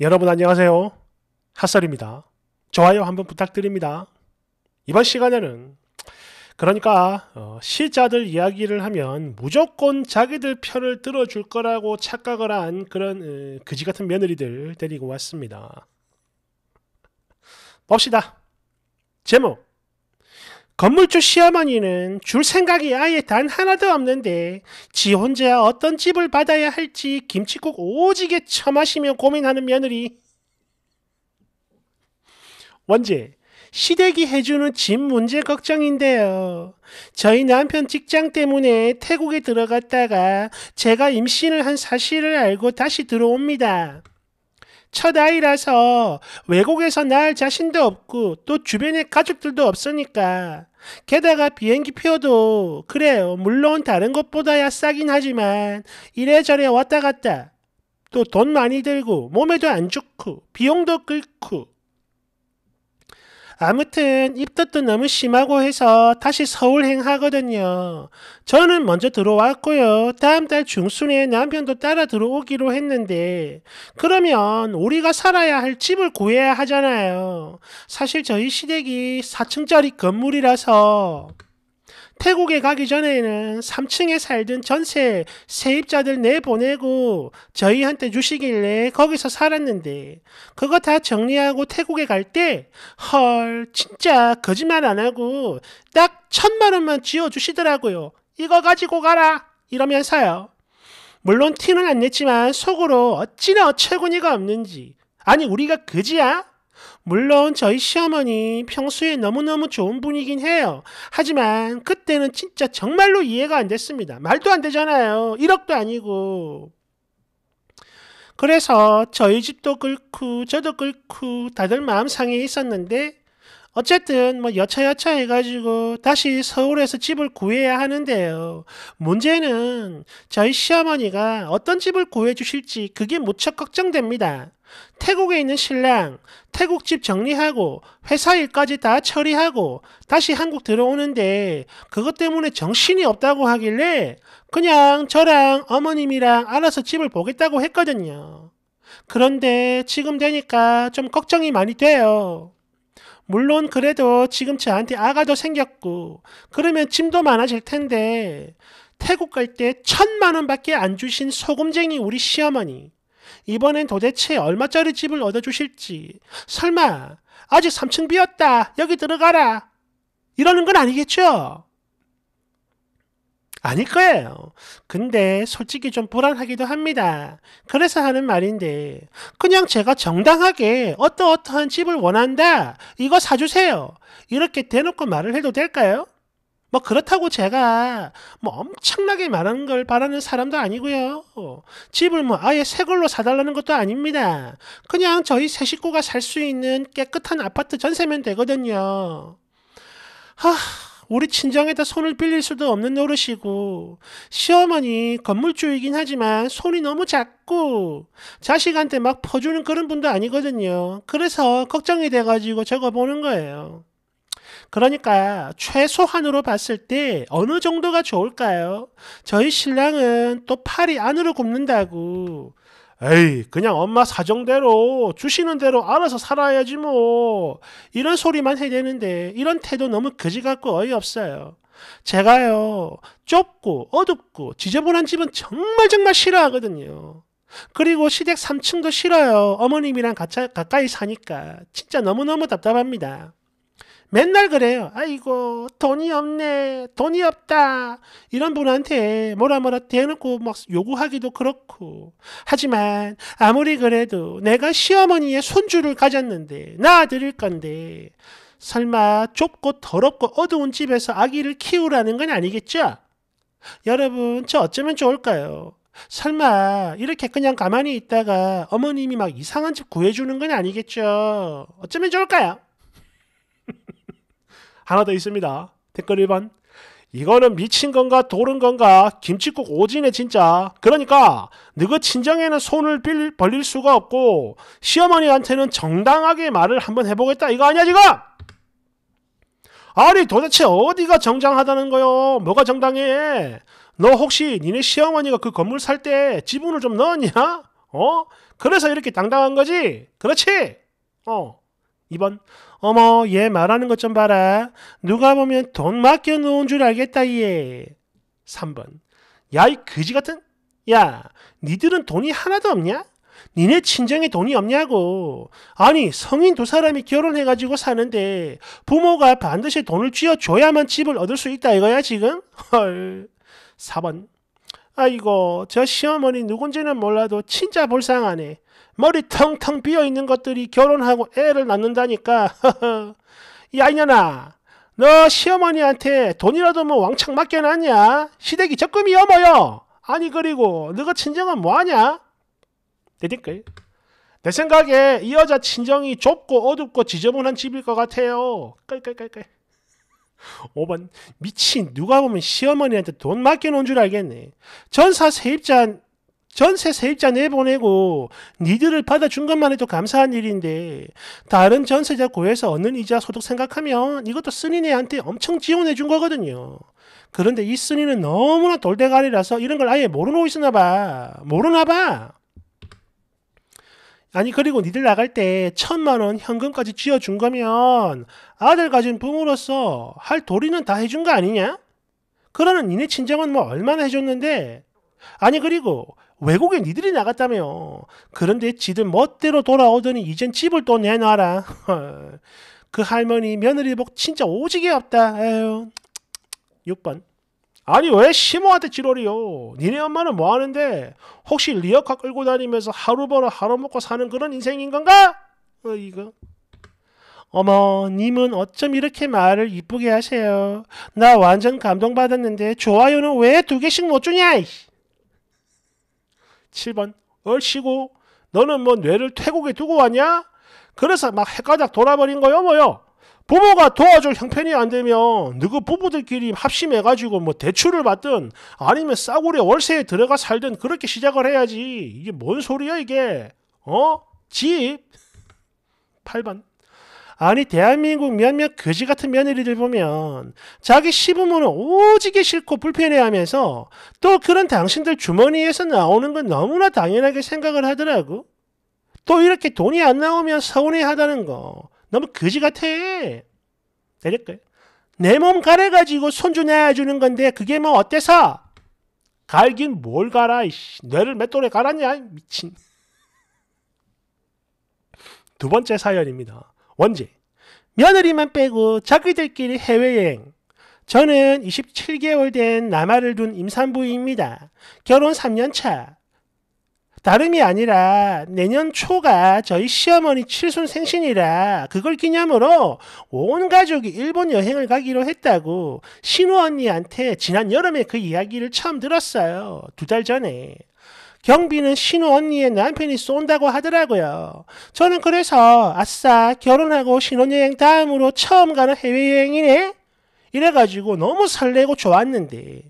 여러분 안녕하세요. 핫설입니다. 좋아요 한번 부탁드립니다. 이번 시간에는 그러니까 어, 시자들 이야기를 하면 무조건 자기들 편을 들어줄 거라고 착각을 한 그런 어, 그지 같은 며느리들 데리고 왔습니다. 봅시다. 제목 건물주 시어머니는 줄 생각이 아예 단 하나도 없는데 지 혼자 어떤 집을 받아야 할지 김치국 오지게 처마시며 고민하는 며느리. 원제 시댁이 해주는 집 문제 걱정인데요. 저희 남편 직장 때문에 태국에 들어갔다가 제가 임신을 한 사실을 알고 다시 들어옵니다. 첫 아이라서 외국에서 낳을 자신도 없고 또 주변에 가족들도 없으니까 게다가 비행기 표도 그래요. 물론 다른 것보다야 싸긴 하지만 이래저래 왔다 갔다 또 돈 많이 들고 몸에도 안 좋고 비용도 끓고 아무튼 입덧도 너무 심하고 해서 다시 서울행 하거든요. 저는 먼저 들어왔고요. 다음 달 중순에 남편도 따라 들어오기로 했는데 그러면 우리가 살아야 할 집을 구해야 하잖아요. 사실 저희 시댁이 4층짜리 건물이라서 태국에 가기 전에는 3층에 살던 전세 세입자들 내보내고 저희한테 주시길래 거기서 살았는데 그거 다 정리하고 태국에 갈 때 헐 진짜 거짓말 안 하고 딱 천만 원만 지어주시더라고요. 이거 가지고 가라 이러면서요. 물론 티는 안 냈지만 속으로 어찌나 어처구니가 없는지 아니 우리가 그지야? 물론 저희 시어머니 평소에 너무너무 좋은 분이긴 해요. 하지만 그때는 진짜 정말로 이해가 안 됐습니다. 말도 안 되잖아요. 1억도 아니고. 그래서 저희 집도 끓고 저도 끓고 다들 마음 상해 있었는데 어쨌든 뭐 여차여차 해가지고 다시 서울에서 집을 구해야 하는데요. 문제는 저희 시어머니가 어떤 집을 구해주실지 그게 무척 걱정됩니다. 태국에 있는 신랑, 태국 집 정리하고 회사 일까지 다 처리하고 다시 한국 들어오는데 그것 때문에 정신이 없다고 하길래 그냥 저랑 어머님이랑 알아서 집을 보겠다고 했거든요. 그런데 지금 되니까 좀 걱정이 많이 돼요. 물론 그래도 지금 저한테 아가도 생겼고 그러면 짐도 많아질 텐데 태국 갈 때 천만 원밖에 안 주신 소금쟁이 우리 시어머니 이번엔 도대체 얼마짜리 집을 얻어주실지 설마 아직 3층 비었다 여기 들어가라 이러는 건 아니겠죠? 아닐 거예요. 근데 솔직히 좀 불안하기도 합니다. 그래서 하는 말인데 그냥 제가 정당하게 어떠어떠한 집을 원한다. 이거 사주세요. 이렇게 대놓고 말을 해도 될까요? 뭐 그렇다고 제가 뭐 엄청나게 많은 걸 바라는 사람도 아니고요. 집을 뭐 아예 새 걸로 사달라는 것도 아닙니다. 그냥 저희 세 식구가 살 수 있는 깨끗한 아파트 전세면 되거든요. 하, 우리 친정에다 손을 빌릴 수도 없는 노릇이고 시어머니 건물주이긴 하지만 손이 너무 작고 자식한테 막 퍼주는 그런 분도 아니거든요. 그래서 걱정이 돼가지고 적어보는 거예요. 그러니까 최소한으로 봤을 때 어느 정도가 좋을까요? 저희 신랑은 또 팔이 안으로 굽는다고 에이, 그냥 엄마 사정대로 주시는 대로 알아서 살아야지 뭐. 이런 소리만 해대는데 이런 태도 너무 거지 같고 어이없어요. 제가요, 좁고 어둡고 지저분한 집은 정말 정말 싫어하거든요. 그리고 시댁 3층도 싫어요. 어머님이랑 가까이 사니까. 진짜 너무너무 답답합니다. 맨날 그래요. 아이고 돈이 없네. 돈이 없다. 이런 분한테 뭐라 뭐라 대놓고 막 요구하기도 그렇고. 하지만 아무리 그래도 내가 시어머니의 손주를 가졌는데 낳아드릴 건데 설마 좁고 더럽고 어두운 집에서 아기를 키우라는 건 아니겠죠? 여러분 저 어쩌면 좋을까요? 설마 이렇게 그냥 가만히 있다가 어머님이 막 이상한 집 구해주는 건 아니겠죠? 어쩌면 좋을까요? 하나 더 있습니다. 댓글 1번. 이거는 미친 건가 도른 건가 김치국 오지네 진짜. 그러니까 너그 친정에는 손을 빌, 벌릴 수가 없고 시어머니한테는 정당하게 말을 한번 해보겠다 이거 아니야 지금? 아니 도대체 어디가 정당하다는 거요? 뭐가 정당해? 너 혹시 니네 시어머니가 그 건물 살 때 지분을 좀 넣었냐? 어? 그래서 이렇게 당당한 거지? 그렇지? 어. 2번. 어머, 얘 말하는 것 좀 봐라. 누가 보면 돈 맡겨 놓은 줄 알겠다, 얘. 3번. 야, 이 그지 같은. 야, 니들은 돈이 하나도 없냐? 니네 친정에 돈이 없냐고. 아니, 성인 두 사람이 결혼해가지고 사는데 부모가 반드시 돈을 쥐어줘야만 집을 얻을 수 있다 이거야, 지금? 헐. 4번. 아이고, 저 시어머니 누군지는 몰라도 진짜 불쌍하네. 머리 텅텅 비어 있는 것들이 결혼하고 애를 낳는다니까. 야, 이년아. 너 시어머니한테 돈이라도 뭐 왕창 맡겨놨냐? 시댁이 적금이여 뭐여? 아니 그리고 너가 친정은 뭐하냐? 되니까 내 생각에 이 여자 친정이 좁고 어둡고 지저분한 집일 것 같아요. 깔깔깔깔. 5번 미친 누가 보면 시어머니한테 돈 맡겨놓은 줄 알겠네. 전사 세입자 전세 세입자 내보내고 니들을 받아준 것만 해도 감사한 일인데 다른 전세자 구해서 얻는 이자 소득 생각하면 이것도 쓴이네한테 엄청 지원해 준 거거든요. 그런데 이 쓴이는 너무나 돌대가리라서 이런 걸 아예 모르고 있었나 봐. 모르나 봐. 아니 그리고 니들 나갈 때 천만 원 현금까지 쥐어준 거면 아들 가진 부모로서 할 도리는 다 해준 거 아니냐? 그러는 니네 친정은 뭐 얼마나 해줬는데 아니 그리고 외국에 니들이 나갔다며 그런데 지들 멋대로 돌아오더니 이젠 집을 또 내놔라 그 할머니 며느리 복 진짜 오지게 없다 에휴 6번 아니 왜 시모한테 지롤이요? 니네 엄마는 뭐 하는데 혹시 리어카 끌고 다니면서 하루 벌어 하루 먹고 사는 그런 인생인 건가? 어 이거 어머 님은 어쩜 이렇게 말을 이쁘게 하세요. 나 완전 감동받았는데 좋아요는 왜 두 개씩 못 주냐? 7번 얼씨고 너는 뭐 뇌를 태국에 두고 왔냐? 그래서 막 헷가닥 돌아버린 거요 뭐요? 부모가 도와줄 형편이 안 되면 누구 부부들끼리 합심해가지고 뭐 대출을 받든 아니면 싸구려 월세에 들어가 살든 그렇게 시작을 해야지. 이게 뭔 소리야 이게? 어? 집? 8번. 아니 대한민국 몇몇 거지 같은 며느리들 보면 자기 시부모는 오지게 싫고 불편해하면서 또 그런 당신들 주머니에서 나오는 건 너무나 당연하게 생각을 하더라고. 또 이렇게 돈이 안 나오면 서운해하다는 거. 너무 거지 같아. 내릴까요? 내 몸 갈아가지고 손주 내주는 건데 그게 뭐 어때서? 갈긴 뭘 갈아? 이씨. 뇌를 몇 돌에 갈았냐? 미친. 두 번째 사연입니다. 원제. 며느리만 빼고 자기들끼리 해외여행. 저는 27개월 된 남아를 둔 임산부입니다. 결혼 3년 차. 다름이 아니라 내년 초가 저희 시어머니 칠순 생신이라 그걸 기념으로 온 가족이 일본 여행을 가기로 했다고 신우 언니한테 지난 여름에 그 이야기를 처음 들었어요. 두 달 전에. 경비는 신우 언니의 남편이 쏜다고 하더라고요. 저는 그래서 아싸 결혼하고 신혼여행 다음으로 처음 가는 해외여행이네? 이래가지고 너무 설레고 좋았는데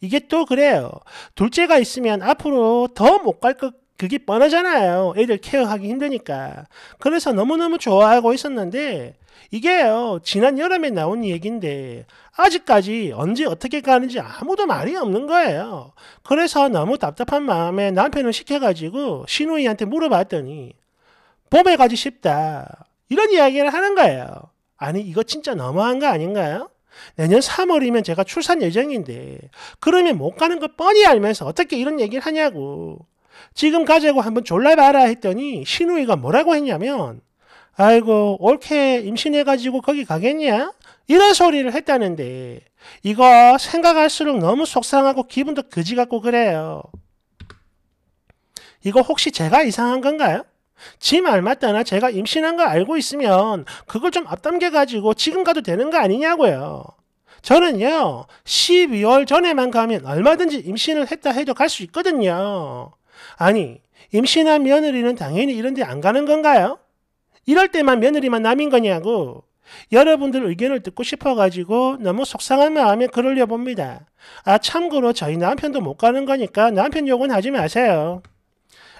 이게 또 그래요. 둘째가 있으면 앞으로 더 못 갈 것, 그게 뻔하잖아요. 애들 케어하기 힘드니까. 그래서 너무너무 좋아하고 있었는데, 이게요, 지난 여름에 나온 얘기인데, 아직까지 언제 어떻게 가는지 아무도 말이 없는 거예요. 그래서 너무 답답한 마음에 남편을 시켜가지고 신우이한테 물어봤더니, 봄에 가지 싶다. 이런 이야기를 하는 거예요. 아니, 이거 진짜 너무한 거 아닌가요? 내년 3월이면 제가 출산 예정인데 그러면 못 가는 거 뻔히 알면서 어떻게 이런 얘기를 하냐고. 지금 가자고 한번 졸라봐라 했더니 신우이가 뭐라고 했냐면 아이고 옳게 임신해가지고 거기 가겠냐? 이런 소리를 했다는데 이거 생각할수록 너무 속상하고 기분도 거지 같고 그래요. 이거 혹시 제가 이상한 건가요? 지 말 맞다나 제가 임신한 거 알고 있으면 그걸 좀 앞당겨가지고 지금 가도 되는 거 아니냐고요. 저는요, 12월 전에만 가면 얼마든지 임신을 했다 해도 갈 수 있거든요. 아니, 임신한 며느리는 당연히 이런 데 안 가는 건가요? 이럴 때만 며느리만 남인 거냐고. 여러분들 의견을 듣고 싶어가지고 너무 속상한 마음에 글을 려봅니다. 아, 참고로 저희 남편도 못 가는 거니까 남편 욕은 하지 마세요.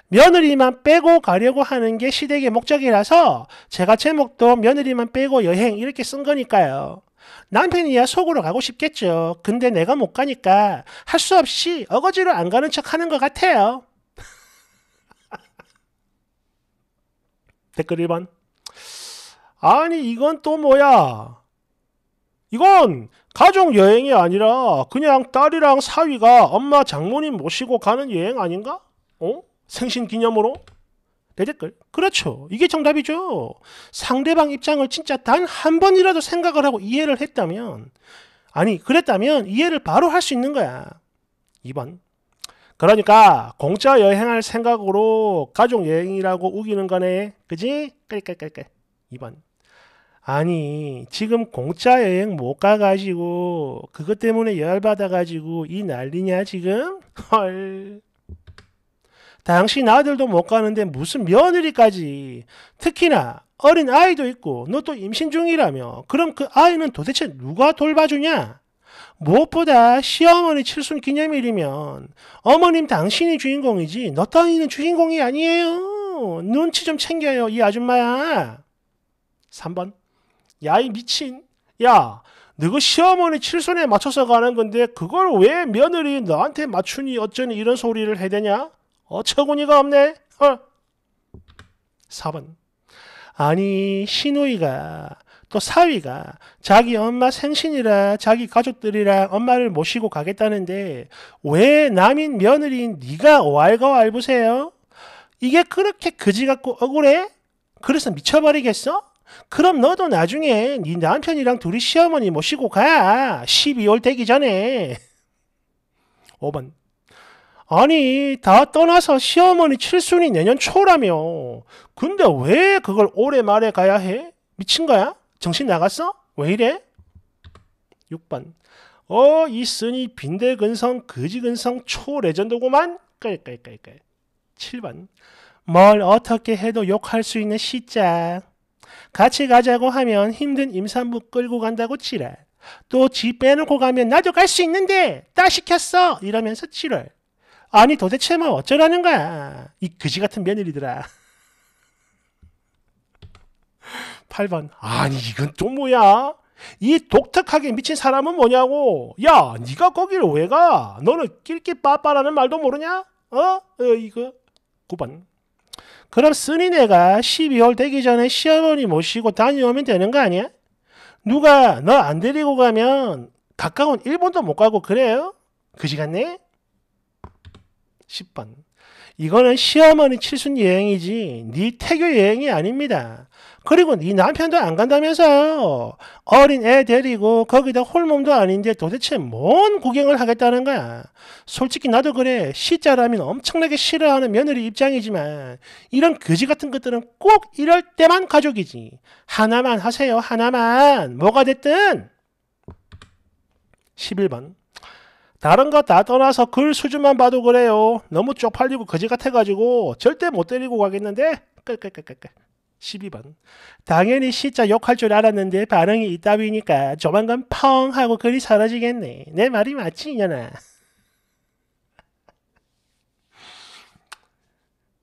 며느리만 빼고 가려고 하는 게 시댁의 목적이라서 제가 제목도 며느리만 빼고 여행 이렇게 쓴 거니까요. 남편이야 속으로 가고 싶겠죠. 근데 내가 못 가니까 할 수 없이 어거지로 안 가는 척 하는 것 같아요. 댓글 1번. 아니 이건 또 뭐야? 이건 가족 여행이 아니라 그냥 딸이랑 사위가 엄마 장모님 모시고 가는 여행 아닌가? 어? 생신 기념으로? 내 댓글. 그렇죠. 이게 정답이죠. 상대방 입장을 진짜 단 한 번이라도 생각을 하고 이해를 했다면 아니 그랬다면 이해를 바로 할 수 있는 거야. 2번. 그러니까 공짜 여행할 생각으로 가족 여행이라고 우기는 거네. 그지? 깔깔깔깔. 2번. 아니 지금 공짜 여행 못 가가지고 그것 때문에 열받아가지고 이 난리냐 지금? 헐. 당신 아들도 못 가는데 무슨 며느리까지 특히나 어린 아이도 있고 너 또 임신 중이라며 그럼 그 아이는 도대체 누가 돌봐주냐? 무엇보다 시어머니 칠순 기념일이면 어머님 당신이 주인공이지 너 따위는 주인공이 아니에요. 눈치 좀 챙겨요 이 아줌마야. 3번 야이 미친 야 너그 시어머니 칠순에 맞춰서 가는 건데 그걸 왜 며느리 너한테 맞추니 어쩌니 이런 소리를 해대냐? 어처구니가 없네. 어. 4번 아니 신우이가 또 사위가 자기 엄마 생신이라 자기 가족들이랑 엄마를 모시고 가겠다는데 왜 남인 며느리인 네가 왈가왈부세요? 이게 그렇게 그지 같고 억울해? 그래서 미쳐버리겠어? 그럼 너도 나중에 네 남편이랑 둘이 시어머니 모시고 가. 12월 되기 전에. 5번. 아니 다 떠나서 시어머니 칠순이 내년 초라며. 근데 왜 그걸 올해 말에 가야 해? 미친 거야? 정신 나갔어? 왜 이래? 6번. 어, 이 쓴이 빈대근성 거지근성 초레전드구만. 깔깔깔깔. 7번. 뭘 어떻게 해도 욕할 수 있는 시짝. 같이 가자고 하면 힘든 임산부 끌고 간다고 지랄. 또지 빼놓고 가면 나도 갈 수 있는데 따 시켰어 이러면서 지랄. 아니 도대체 뭐 어쩌라는 거야. 이 그지 같은 며느리들아. 8번. 아니 이건 또 뭐야? 이 독특하게 미친 사람은 뭐냐고. 야, 네가 거기를 왜 가? 너는 낄끼 빠빠라는 말도 모르냐? 어? 어 이거. 9번. 그럼 쓰니네가 12월 되기 전에 시어머니 모시고 다녀오면 되는 거 아니야? 누가 너 안 데리고 가면 가까운 일본도 못 가고 그래요? 그지 같네? 10번. 이거는 시어머니 칠순 여행이지 네 태교 여행이 아닙니다. 그리고 네 남편도 안 간다면서요. 어린 애 데리고 거기다 홀몸도 아닌데 도대체 뭔 구경을 하겠다는 거야. 솔직히 나도 그래. 시자라면 엄청나게 싫어하는 며느리 입장이지만 이런 거지 같은 것들은 꼭 이럴 때만 가족이지. 하나만 하세요. 하나만. 뭐가 됐든. 11번. 다른 거 다 떠나서 글 수준만 봐도 그래요. 너무 쪽팔리고 거지 같아가지고 절대 못 데리고 가겠는데. 끌끌끌끌끌. 12번. 당연히 시자 욕할 줄 알았는데 반응이 이따위니까 조만간 펑 하고 글이 사라지겠네. 내 말이 맞지, 이년아.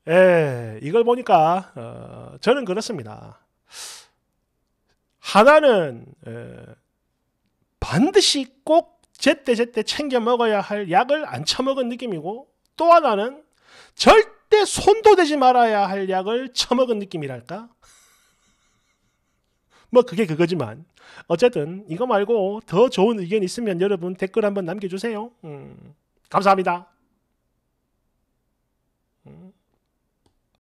예, 이걸 보니까 어, 저는 그렇습니다. 하나는 에, 반드시 꼭 제때제때 챙겨 먹어야 할 약을 안 처먹은 느낌이고 또 하나는 절대 손도 대지 말아야 할 약을 처먹은 느낌이랄까? 뭐 그게 그거지만 어쨌든 이거 말고 더 좋은 의견 있으면 여러분 댓글 한번 남겨주세요. 음, 감사합니다.